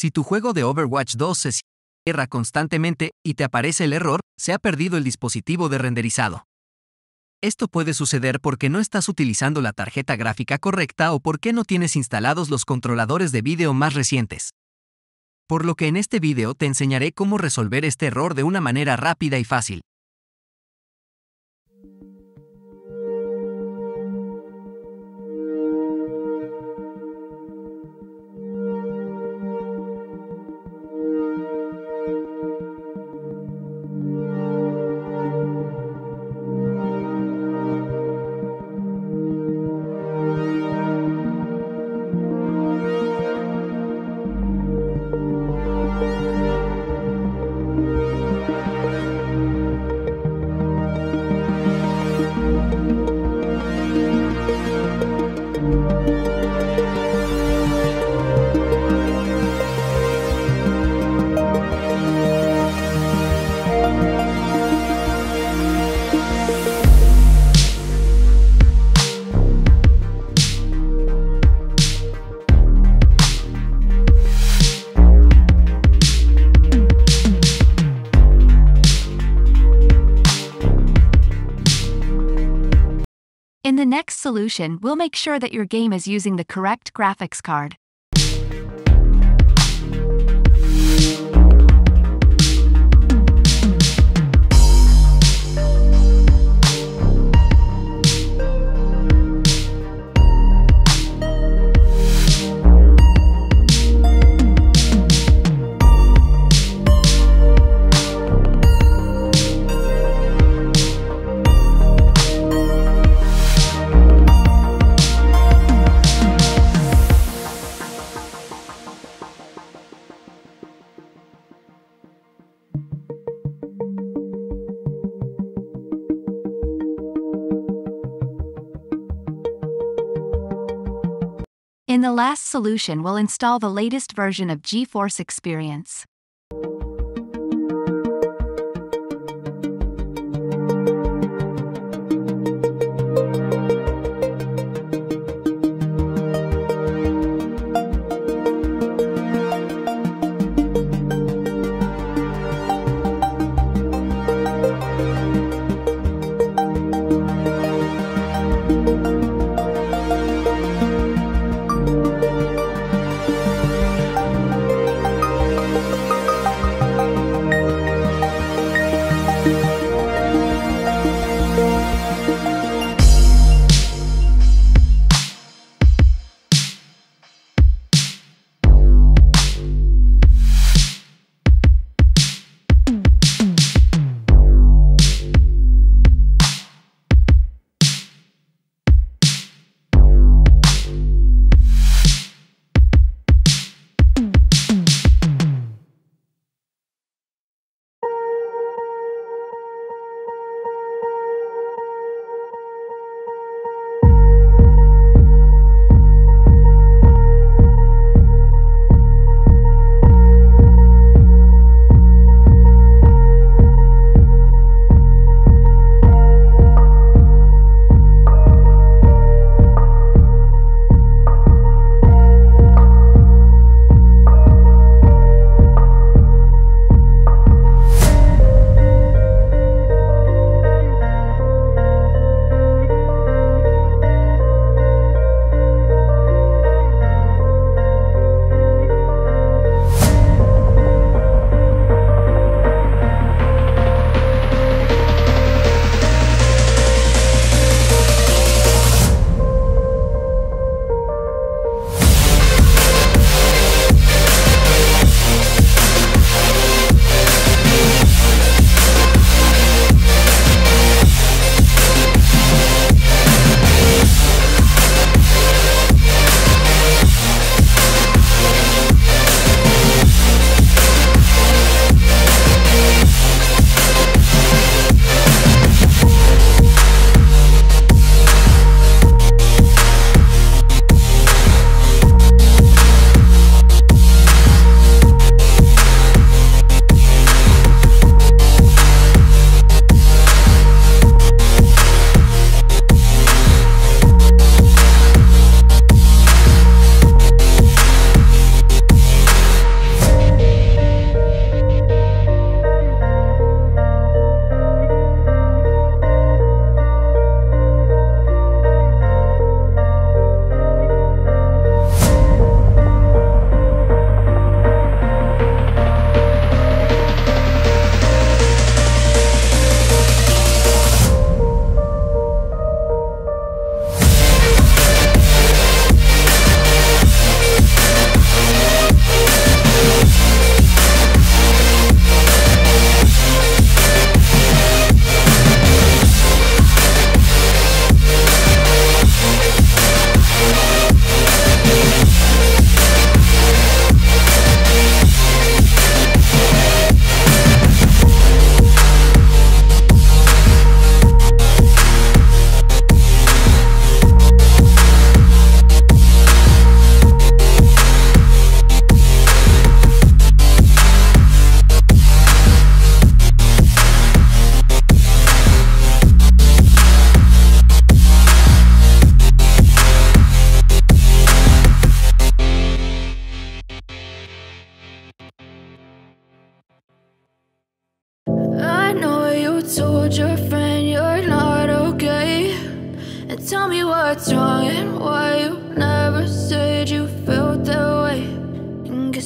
Si tu juego de Overwatch 2 se cierra constantemente y te aparece el error, se ha perdido el dispositivo de renderizado. Esto puede suceder porque no estás utilizando la tarjeta gráfica correcta o porque no tienes instalados los controladores de vídeo más recientes. Por lo que en este video te enseñaré cómo resolver este error de una manera rápida y fácil. The next solution, we'll make sure that your game is using the correct graphics card. In the last solution we'll install the latest version of GeForce Experience.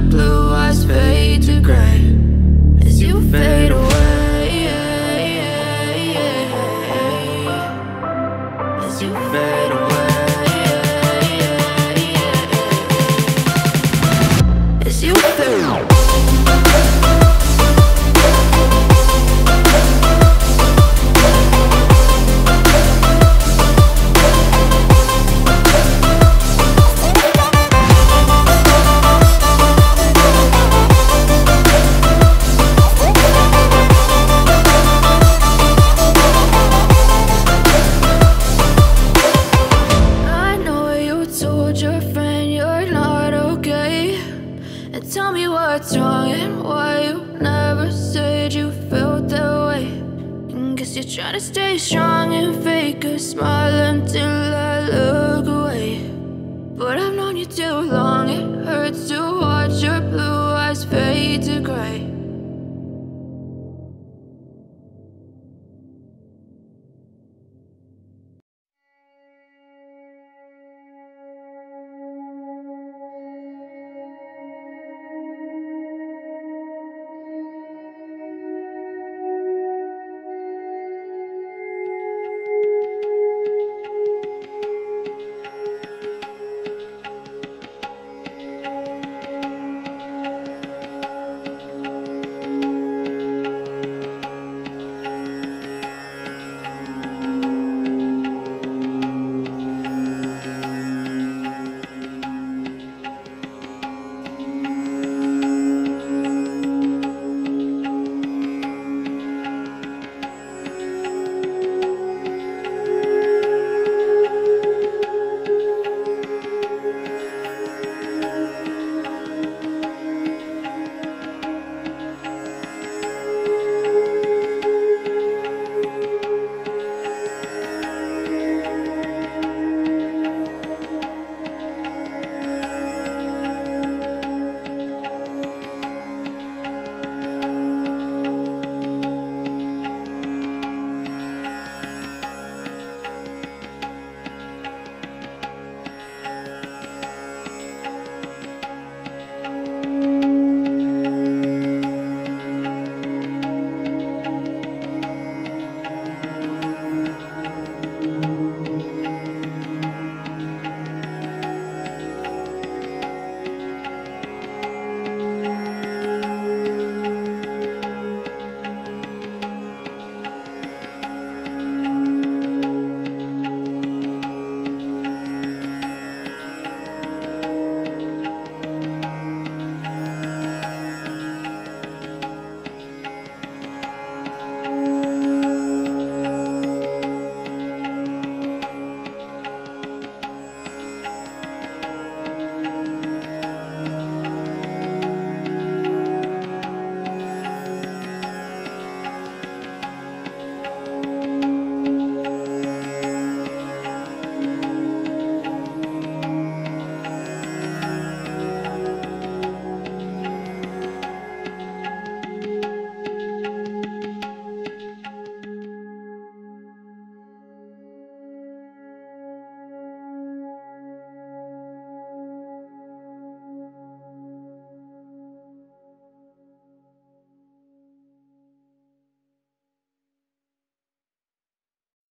blue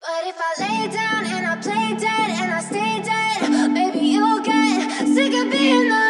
if I lay down and I play dead and I stay dead, maybe you'll get sick of being the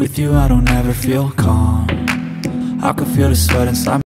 with you I don't ever feel calm. I can feel the sweat inside